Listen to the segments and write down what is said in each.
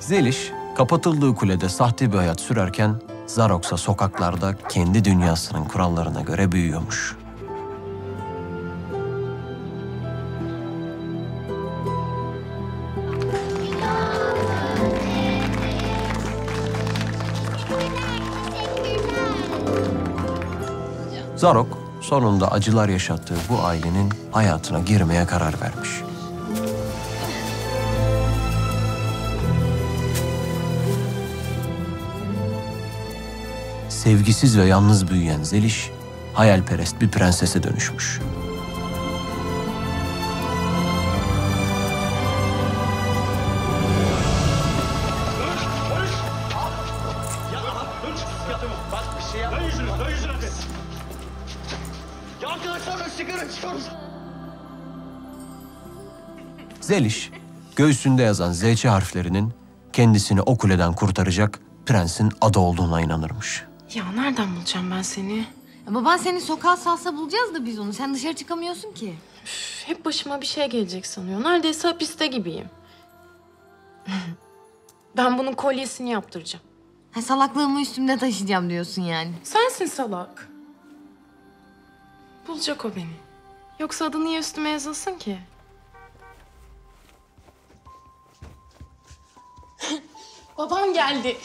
Zeliş, kapatıldığı kulede sahte bir hayat sürerken Zarox'a sokaklarda kendi dünyasının kurallarına göre büyüyormuş. Zarok sonunda acılar yaşattığı bu ailenin hayatına girmeye karar vermiş. Sevgisiz ve yalnız büyüyen Zeliş, hayalperest bir prensese dönüşmüş. Zeliş, göğsünde yazan ZC harflerinin kendisini o kuleden kurtaracak prensin adı olduğuna inanırmış. Ya nereden bulacağım ben seni? Ya baban seni sokağa salsa bulacağız da biz onu. Sen dışarı çıkamıyorsun ki. Üf, hep başıma bir şey gelecek sanıyor. Neredeyse hapiste gibiyim. ben bunun kolyesini yaptıracağım. Ha, salaklığımı üstümde taşıyacağım diyorsun yani. Sensin salak. Bulacak o beni. Yoksa adı niye üstüme yazılsın ki? Babam geldi.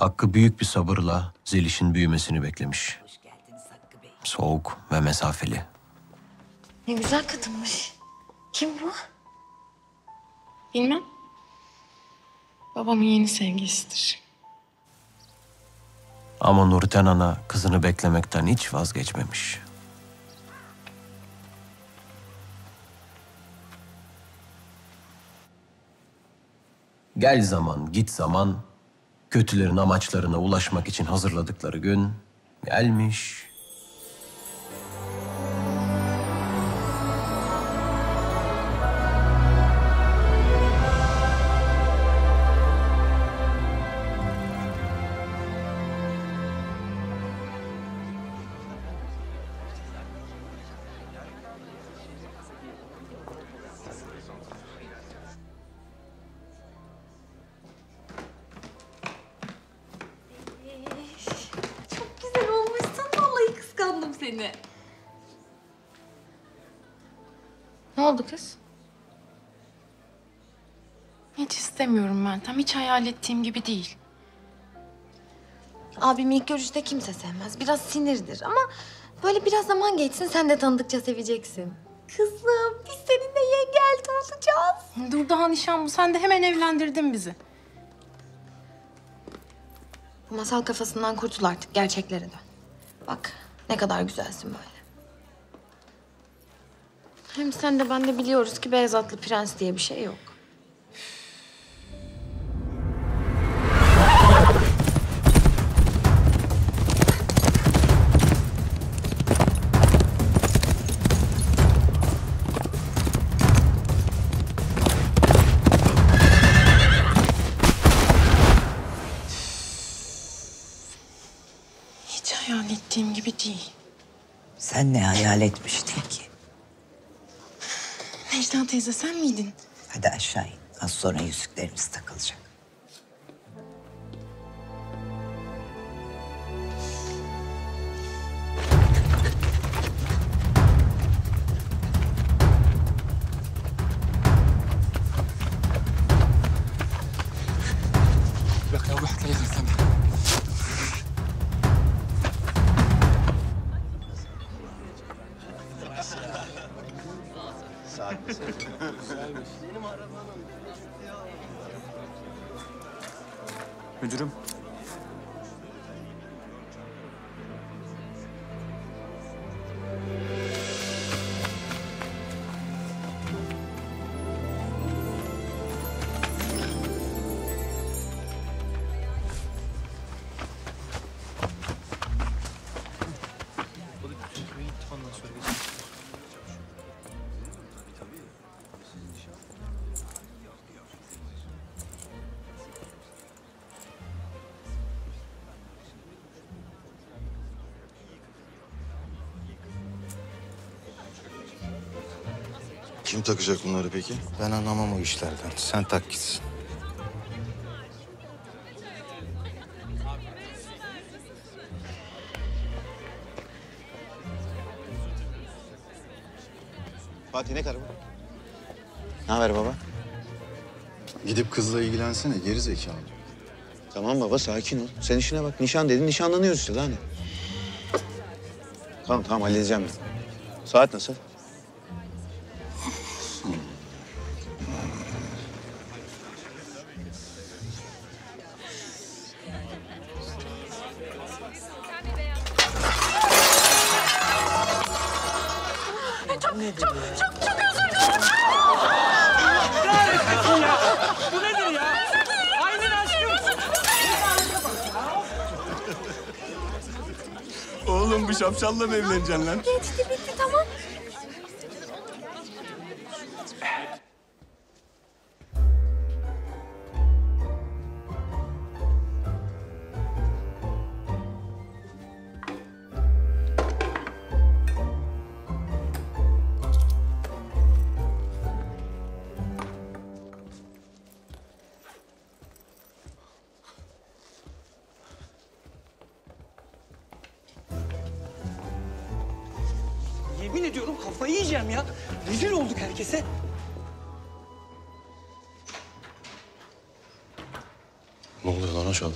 Hakkı büyük bir sabırla Zeliş'in büyümesini beklemiş. Soğuk ve mesafeli. Ne güzel kadınmış. Kim bu? Bilmem. Babamın yeni sevgilisidir. Ama Nurten Ana kızını beklemekten hiç vazgeçmemiş. Gel zaman, git zaman, kötülerin amaçlarına ulaşmak için hazırladıkları gün gelmiş. Seni. Ne oldu kız? Hiç istemiyorum Meltem. Hiç hayal ettiğim gibi değil. Abim ilk görüşte kimse sevmez. Biraz sinirdir ama böyle biraz zaman geçsin sen de tanıdıkça seveceksin. Kızım biz seninle yenge elti olacağız. Dur daha nişan bu. Sen de hemen evlendirdin bizi. Bu masal kafasından kurtul artık gerçeklere dön. Bak ne kadar güzelsin böyle. Hem sen de ben de biliyoruz ki beyaz prens diye bir şey yok. Değil. Sen ne hayal etmiştin ki? Necla teyze sen miydin? Hadi aşağı in. Az sonra yüzüklerimiz takılacak. Müdürüm. Kim takacak bunları peki? Ben anlamam o işlerden. Sen tak gitsin. Fatih ne karı bu? Ne haber baba? Gidip kızla ilgilensene geri zekalı. Tamam baba sakin ol. Sen işine bak. Nişan dedin nişanlanıyoruz işte daha ne? Tamam tamam halledeceğim ben. Saat nasıl? Bu nedir ya? Aynen aşkım. Oğlum bu şapşalla mı evleneceksin lan? Geçti bitti tamam. Ediyorum kafayı yiyeceğim ya. Rezil olduk herkese. Ne oluyor lan aşağıda?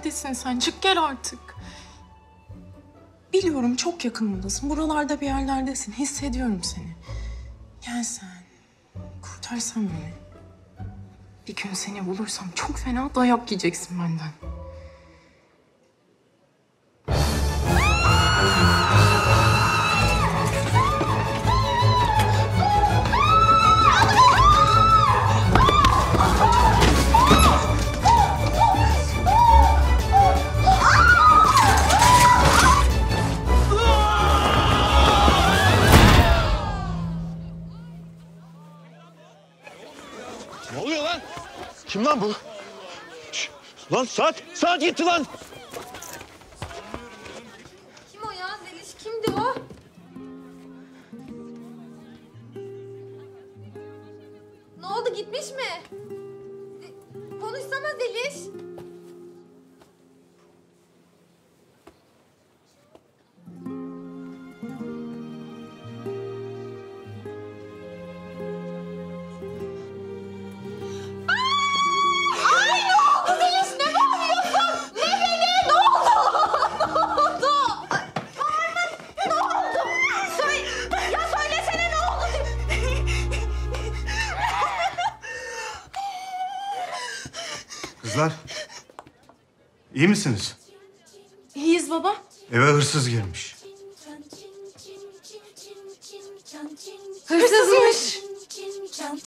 Neredesin sen? Çık gel artık. Biliyorum çok yakınımdasın. Buralarda bir yerlerdesin. Hissediyorum seni. Gel sen. Kurtarsan beni. Bir gün seni bulursam çok fena dayak yiyeceksin benden. Lan bu? Şş, Lan saat, saat gitti lan. Kim o ya? Zeliş kimdi o? Ne oldu gitmiş mi? E, Konuşsana Zeliş. Kızlar. iyi misiniz? İyiyiz baba. Eve hırsız girmiş. Hırsızmış.